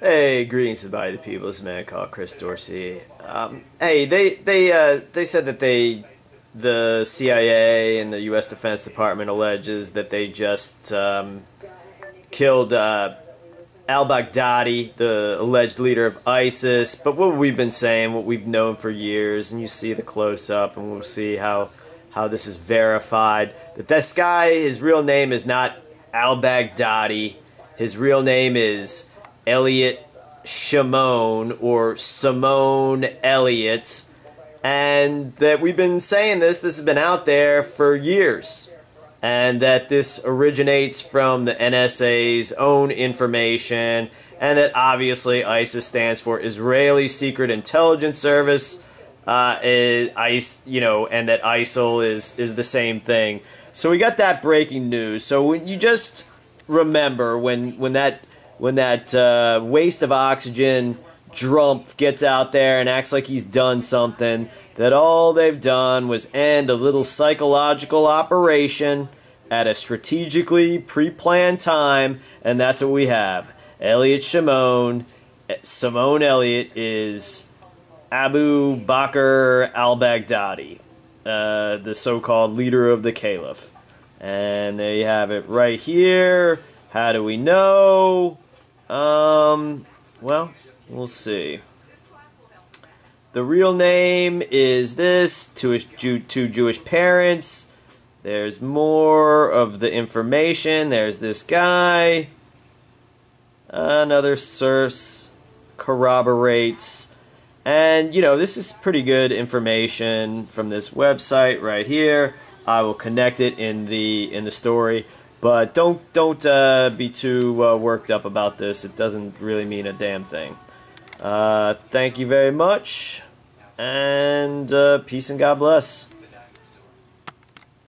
Hey, greetings to the people. This man called Chris Dorsey. Um, hey, they they uh, they said that they the CIA and the U.S. Defense Department alleges that they just um, killed uh, al Baghdadi, the alleged leader of ISIS. But what we've been saying, what we've known for years, and you see the close up, and we'll see how how this is verified. That this guy, his real name is not al Baghdadi. His real name is Elliot Shimon or Simone Elliott, and that we've been saying this, this has been out there for years, and that this originates from the NSA's own information, and that obviously ISIS stands for Israeli Secret Intelligence Service. Uh, ICE, you know, and that ISIL is is the same thing. So we got that breaking news. So when you just remember when when that when that uh, waste of oxygen Drumpf gets out there and acts like he's done something, that all they've done was end a little psychological operation at a strategically pre-planned time, and that's what we have. Elliot Shimon, Simone Elliott is Abu Bakr al-Baghdadi, uh, the so-called leader of the Caliph. And there you have it right here. How do we know? Um, well, we'll see. The real name is this to his Jew, two Jewish parents. There's more of the information. There's this guy. Another source corroborates. And, you know, this is pretty good information from this website right here. I will connect it in the in the story. But don't don't uh, be too uh, worked up about this. It doesn't really mean a damn thing. Uh, thank you very much, and uh, peace and God bless.